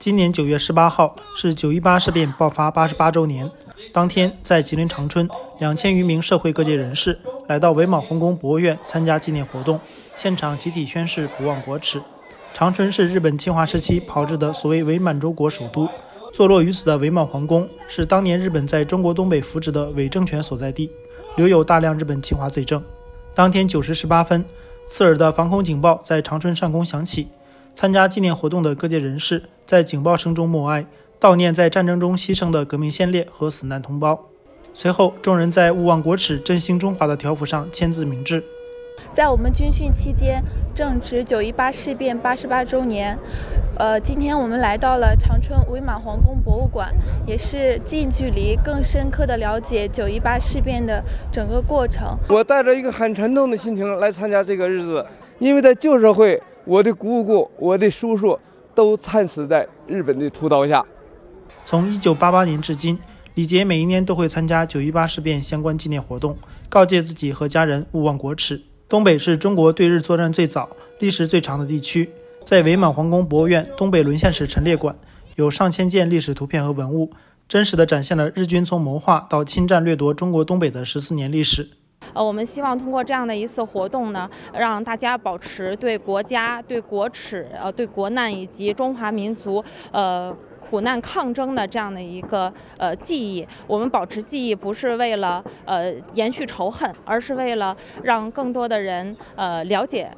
今年九月十八号是九一八事变爆发八十八周年。当天，在吉林长春，两千余名社会各界人士来到伪满皇宫博物院参加纪念活动，现场集体宣誓不忘国耻。长春是日本侵华时期炮制的所谓伪满洲国首都，坐落于此的伪满皇宫是当年日本在中国东北扶植的伪政权所在地，留有大量日本侵华罪证。当天九时十八分，刺耳的防空警报在长春上空响起。参加纪念活动的各界人士在警报声中默哀，悼念在战争中牺牲的革命先烈和死难同胞。随后，众人在“勿忘国耻，振兴中华”的条幅上签字明志。在我们军训期间，正值九一八事变八十八周年。呃，今天我们来到了长春伪满皇宫博物馆，也是近距离、更深刻的了解九一八事变的整个过程。我带着一个很沉重的心情来参加这个日子，因为在旧社会。我的姑姑、我的叔叔都惨死在日本的屠刀下。从1988年至今，李杰每一年都会参加九一八事变相关纪念活动，告诫自己和家人勿忘国耻。东北是中国对日作战最早、历史最长的地区，在伪满皇宫博物院东北沦陷史陈列馆，有上千件历史图片和文物，真实的展现了日军从谋划到侵占掠夺中国东北的十四年历史。呃，我们希望通过这样的一次活动呢，让大家保持对国家、对国耻、呃，对国难以及中华民族呃苦难抗争的这样的一个呃记忆。我们保持记忆不是为了呃延续仇恨，而是为了让更多的人呃了解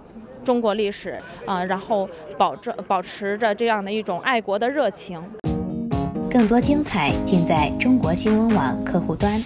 中国历史啊，然后保证保持着这样的一种爱国的热情。更多精彩尽在中国新闻网客户端。